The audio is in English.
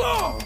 Oh!